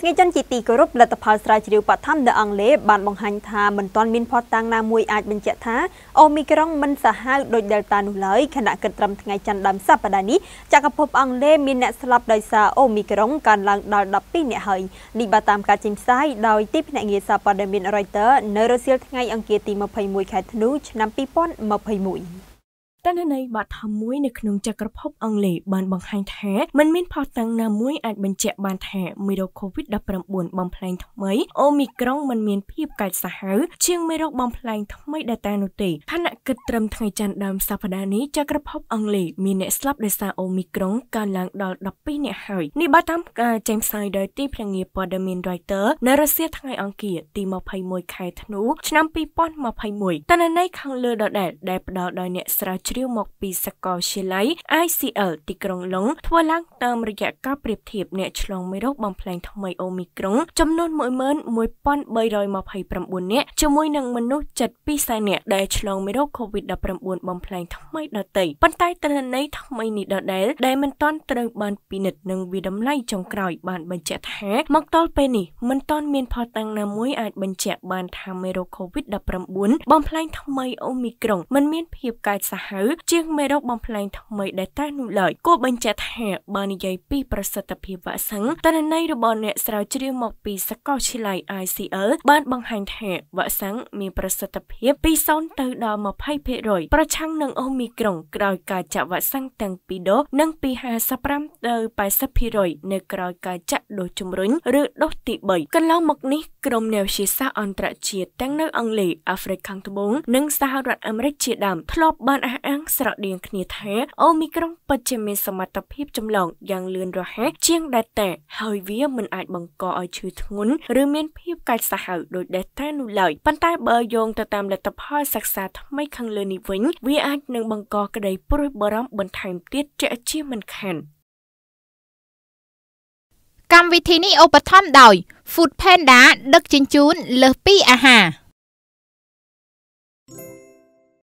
សនិកជនជាទីគោរពលទ្ធផលស្រាវជ្រាវបឋមនៅអង់គ្លេសបានបង្ហាញថាមិនទាន់មានភស្តុតាងណាមួយអាចបញ្ជាក់ថាអូមីក្រុងមិនសាហាវដូច Delta នោះឡើយខណៈគិតត្រឹមថ្ងៃច័ន្ទដើមសប្តាហ៍នេះចក្រភពអង់គ្លេសមានអ្នកស្លាប់ដោយសារអូមីក្រុងកើនឡើងដល់12អ្នកហើយនេះបើតាមការចេញផ្សាយដោយទីភ្នាក់ងារសារព័ត៌មាន Reuters នៅរសៀលថ្ងៃអង្គារទី21ខែធ្នូឆ្នាំ2021 តន្ន័យបឋមមួយនៅក្នុងចក្រភពអង់គ្លេសបានបង្ហាញថាมันមានផុសតាំងណាមួយអាចបញ្ជាក់បានថាមេរោគ COVID-19 បំផ្លែងថ្មីអូមីក្រុងมันមានភាពកាចសាហាវជាងមេរោគបំផ្លែងថ្មី Delta នោះទេខណៈគិតត្រឹមថ្ងៃច័ន្ទដើមសប្តាហ៍នេះចក្រភពអង់គ្លេសមានអ្នកស្លាប់ដោយសារអូមីក្រុងកើនឡើងដល់12អ្នកហើយនេះបើតាមការចេញផ្សាយដោយទីភ្នាក់ងារព័ត៌មាន Reuters នៅរសៀលថ្ងៃអង្គារទី21ខែធ្នូឆ្នាំ2021តន្ន័យខាងលើដដែលដែលផ្ដល់ដោយអ្នកស្រាវជ្រាវ រាវជ្រាវមកពីសាកលវិទ្យាល័យ ICL ទីក្រុងឡុងធ្វើឡើងតាមរយៈការប្រៀបធៀបអ្នកឆ្លងមេរោគបំផ្លែងថ្មីអូមីក្រុងចំនួន11329នាក់ជាមួយនឹងមនុស្សជិត2សែននាក់ដែលឆ្លងមេរោគ COVID-19 បំផ្លែងថ្មីដទៃប៉ុន្តែទិន្នន័យថ្មីនេះដដែលដែលមិនទាន់ត្រូវបានពិនិត្យនិងវិដំឡៃចុងក្រោយបានបញ្ជាក់ថាមកដល់ពេលនេះមិនទាន់មានផុសតាំងណាមួយអាចបញ្ជាក់បានថាមេរោគ COVID-19 បំផ្លែងថ្មីអូមីក្រុងមិនមានភាពកាចសាហាវជាងមេរោគបំផ្លែងថ្មីដែលតែនោះឡើយគួរបញ្ជាក់ថាបើនិយាយពីប្រសិទ្ធភាពវ៉ាក់សាំងតនន័យរបស់អ្នកស្រាវជ្រាវមកពីសាកលវិទ្យាល័យ ICL បានបង្ហាញថាវ៉ាក់សាំងមានប្រសិទ្ធភាពពី0ទៅដល់20%ប្រឆាំងនឹងអូមីក្រុងក្រោយការចាក់វ៉ាក់សាំងទាំងពីរដូសនិងពី55ទៅ80%នៅក្រោយការចាក់ដូសជំរុញឬដូសទី3កន្លងមកនេះក្រុមអ្នកវិទ្យាសាស្ត្រអន្តរជាតិទាំងនៅអង់គ្លេសអាហ្វ្រិកខាងត្បូងនិងសហរដ្ឋអាមេរិកជាដើមធ្លាប់បានអះអាងស្រដៀងគ្នាថាអូមីក្រុងពិតជាមានសមត្ថភាពចម្លងយ៉ាងលឿនរហ័សជាង Delta ហើយវាមិនអាចបង្កឲ្យឈឺធ្ងន់ឬមានភាពកាចសាហាវដូច Delta នោះឡើយប៉ុន្តែបើយោងទៅតាមលទ្ធផលសិក្សាថ្មីខាងលើនេះវិញវាអាចនឹងបង្កក្តីព្រួយបារម្ភបន្ថែមទៀតជាជាមិនខានកម្មវិធីនេះឧបត្ថម្ភដោយ Food Panda ដឹកជញ្ជូនលើសពីអាហារ